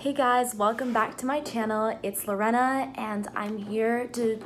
Hey guys, welcome back to my channel. It's Lorena and I'm here to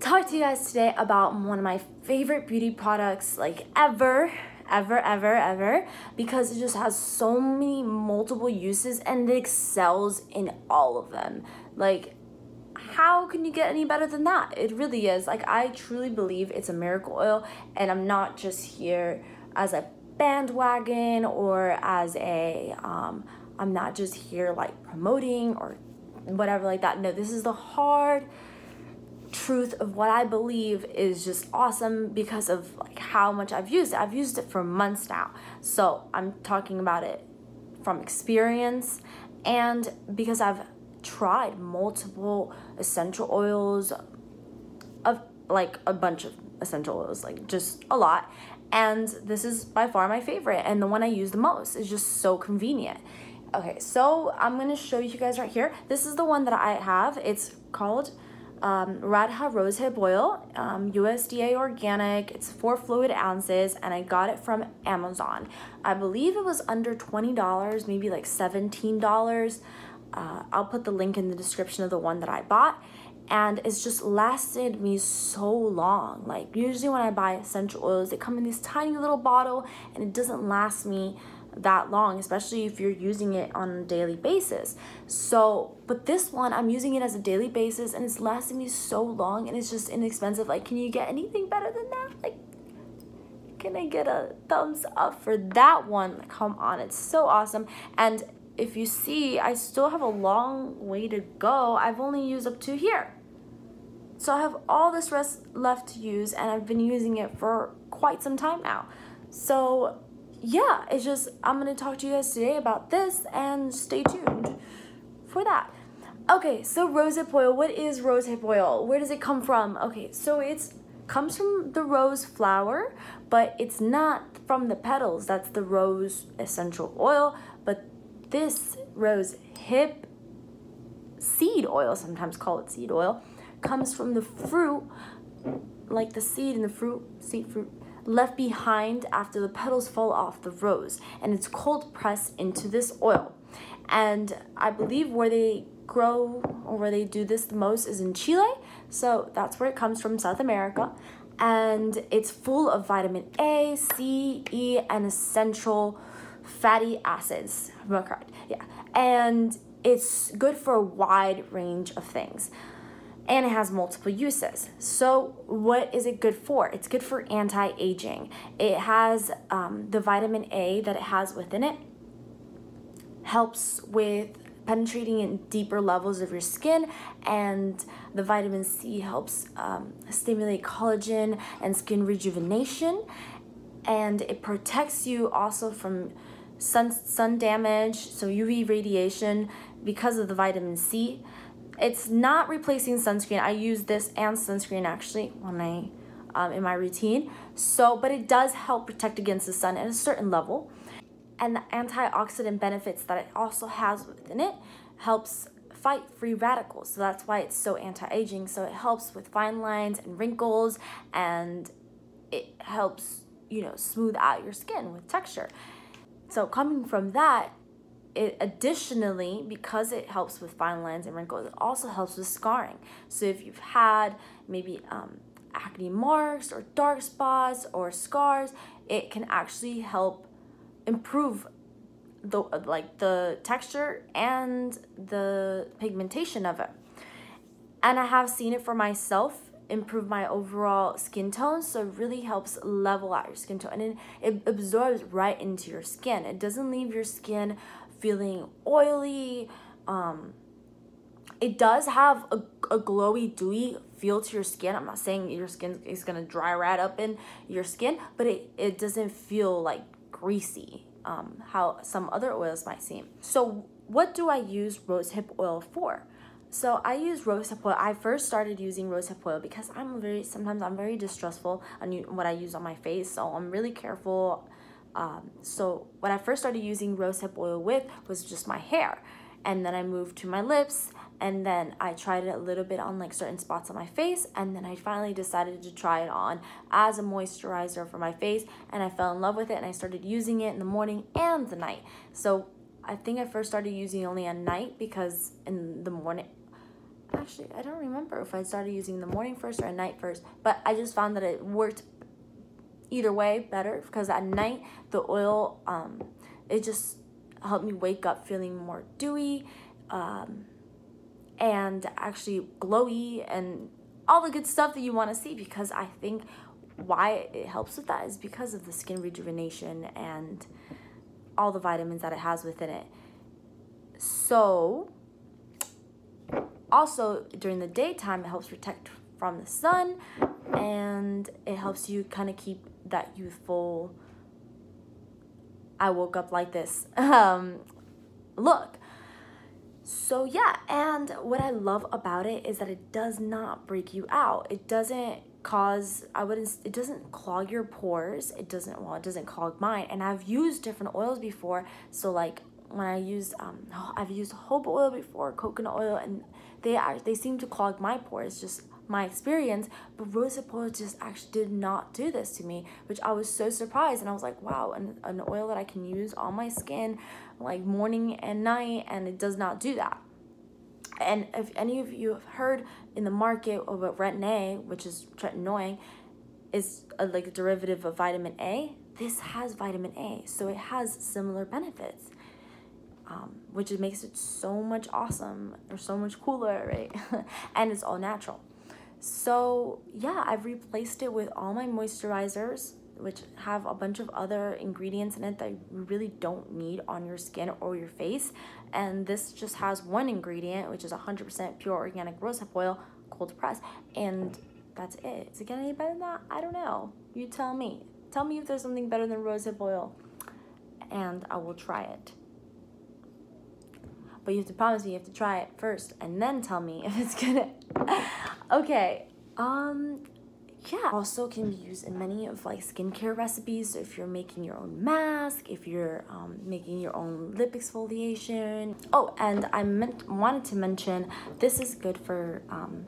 talk to you guys today about one of my favorite beauty products like ever, ever, ever, ever because it just has so many multiple uses and it excels in all of them. Like how can you get any better than that? It really is. Like I truly believe it's a miracle oil and I'm not just here as a bandwagon or as a um I'm not just here like promoting or whatever like that. No, this is the hard truth of what I believe is just awesome because of like how much I've used it. I've used it for months now. So I'm talking about it from experience and because I've tried multiple essential oils of like a bunch of essential oils, like just a lot. And this is by far my favorite and the one I use the most. It's just so convenient. Okay, so I'm going to show you guys right here. This is the one that I have. It's called um, Radha Rosehip Oil, um, USDA organic. It's four fluid ounces, and I got it from Amazon. I believe it was under $20, maybe like $17. Uh, I'll put the link in the description of the one that I bought. And it's just lasted me so long. Like, usually when I buy essential oils, they come in this tiny little bottle, and it doesn't last me that long, especially if you're using it on a daily basis. So, but this one, I'm using it as a daily basis and it's lasting me so long and it's just inexpensive. Like, can you get anything better than that? Like, can I get a thumbs up for that one? Come on, it's so awesome. And if you see, I still have a long way to go. I've only used up to here. So I have all this rest left to use and I've been using it for quite some time now. So yeah, it's just, I'm going to talk to you guys today about this and stay tuned for that. Okay, so rosehip oil. What is rosehip oil? Where does it come from? Okay, so it's comes from the rose flower, but it's not from the petals. That's the rose essential oil, but this rose hip seed oil, sometimes call it seed oil, comes from the fruit, like the seed and the fruit, seed fruit, left behind after the petals fall off the rose and it's cold pressed into this oil. And I believe where they grow or where they do this the most is in Chile. So that's where it comes from, South America. And it's full of vitamin A, C, E, and essential fatty acids. correct? Yeah. And it's good for a wide range of things and it has multiple uses. So what is it good for? It's good for anti-aging. It has um, the vitamin A that it has within it, helps with penetrating in deeper levels of your skin and the vitamin C helps um, stimulate collagen and skin rejuvenation and it protects you also from sun, sun damage, so UV radiation because of the vitamin C. It's not replacing sunscreen. I use this and sunscreen actually when I um, in my routine. So, but it does help protect against the sun at a certain level. And the antioxidant benefits that it also has within it helps fight free radicals. So that's why it's so anti-aging. So it helps with fine lines and wrinkles and it helps, you know, smooth out your skin with texture. So coming from that, it additionally, because it helps with fine lines and wrinkles, it also helps with scarring. So if you've had maybe um, acne marks or dark spots or scars, it can actually help improve the like the texture and the pigmentation of it. And I have seen it for myself improve my overall skin tone so it really helps level out your skin tone and it, absorbs right into your skin it doesn't leave your skin feeling oily. Um, it does have a, a glowy, dewy feel to your skin. I'm not saying your skin is to dry right up in your skin, but it, it doesn't feel like greasy, um, how some other oils might seem. So what do I use rosehip oil for? So I use rosehip oil. I first started using rosehip oil because I'm very, sometimes I'm very distrustful on what I use on my face. So I'm really careful um, so what I first started using rosehip oil with was just my hair. And then I moved to my lips and then I tried it a little bit on like certain spots on my face and then I finally decided to try it on as a moisturizer for my face and I fell in love with it and I started using it in the morning and the night. So I think I first started using only at night because in the morning, actually, I don't remember if I started using the morning first or at night first, but I just found that it worked either way better because at night the oil, um, it just helped me wake up feeling more dewy, um, and actually glowy and all the good stuff that you want to see because I think why it helps with that is because of the skin rejuvenation and all the vitamins that it has within it. So, also during the daytime, it helps protect from the sun and it helps you kind of keep that youthful. I woke up like this um, look. So, yeah, and what I love about it is that it does not break you out. It doesn't cause i wouldn't it doesn't clog your pores it doesn't well it doesn't clog mine and i've used different oils before so like when i use um i've used jojoba oil before coconut oil and they are they seem to clog my pores just my experience but rosehip oil just actually did not do this to me which i was so surprised and i was like wow an, an oil that i can use on my skin like morning and night and it does not do that. And if any of you have heard in the market of what retin A, which is tretinoin, is a, like a derivative of vitamin A, this has vitamin A, so it has similar benefits, um, which makes it so much awesome or so much cooler, right? and it's all natural. So yeah, I've replaced it with all my moisturizers which have a bunch of other ingredients in it that you really don't need on your skin or your face. And this just has one ingredient, which is 100% pure organic rosehip oil, cold press, and that's it. Is it getting any better than that? I don't know. You tell me. Tell me if there's something better than rosehip oil, and I will try it. But you have to promise me you have to try it first, and then tell me if it's gonna. okay. Um, yeah also can be used in many of like skincare recipes so if you're making your own mask if you're um, making your own lip exfoliation oh and i meant wanted to mention this is good for um,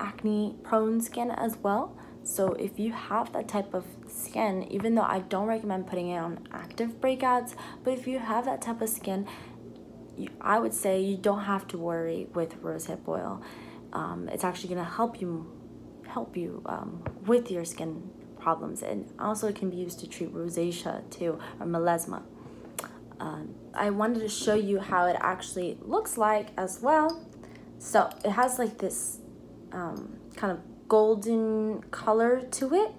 acne prone skin as well so if you have that type of skin even though i don't recommend putting it on active breakouts but if you have that type of skin i would say you don't have to worry with rosehip oil um, it's actually going to help you help you um, with your skin problems and also it can be used to treat rosacea too or melasma. Um, I wanted to show you how it actually looks like as well. So it has like this um, kind of golden color to it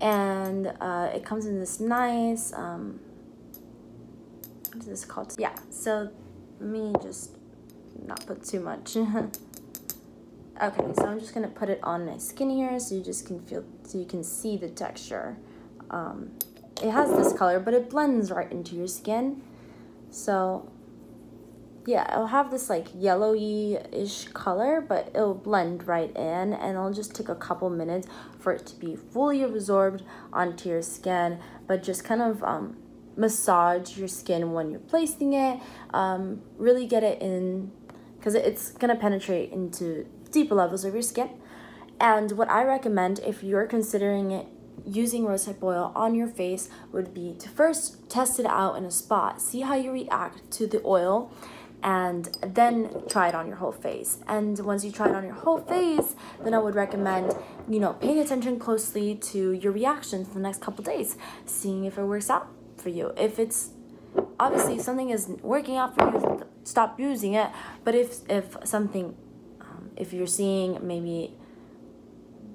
and uh, it comes in this nice, um, what is this called? Yeah, so me just not put too much. Okay, so I'm just gonna put it on my skin here so you just can feel, so you can see the texture. Um, it has this color, but it blends right into your skin. So yeah, it'll have this like yellowy-ish color, but it'll blend right in and it'll just take a couple minutes for it to be fully absorbed onto your skin, but just kind of um, massage your skin when you're placing it, um, really get it in, because it's gonna penetrate into deeper levels of your skin. And what I recommend if you're considering it using rosehip oil on your face would be to first test it out in a spot, see how you react to the oil, and then try it on your whole face. And once you try it on your whole face, then I would recommend, you know, paying attention closely to your reactions the next couple days, seeing if it works out for you. If it's obviously if something is working out for you, stop using it. But if if something if you're seeing maybe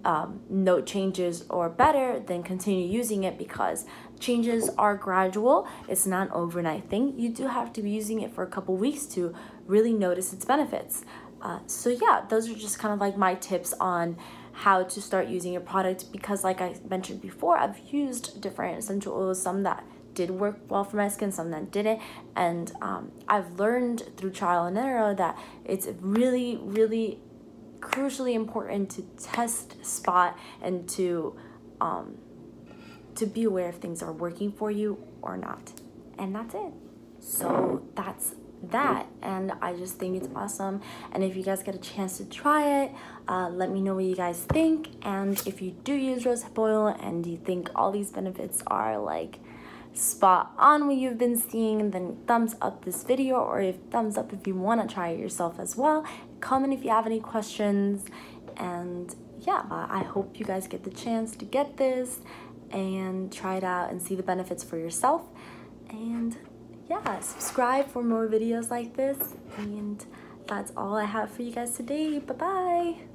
um, no changes or better, then continue using it because changes are gradual. It's not an overnight thing. You do have to be using it for a couple weeks to really notice its benefits. Uh, so yeah, those are just kind of like my tips on how to start using your product because like I mentioned before, I've used different essential oils, some that did work well for my skin, some that didn't. And um, I've learned through trial and error that it's really, really crucially important to test spot and to um, to be aware if things are working for you or not. And that's it. So that's that. And i just think it's awesome. And if you guys get a chance to try it uh, let me know what you guys think. And if you do use rosehip oil and you think all these benefits are like spot on what you've been seeing, then thumbs up this video or if thumbs up if you want to try it yourself as well. Comment if you have any questions and yeah, I hope you guys get the chance to get this and try it out and see the benefits for yourself. And yeah, subscribe for more videos like this. And that's all I have for you guys today. Bye-bye.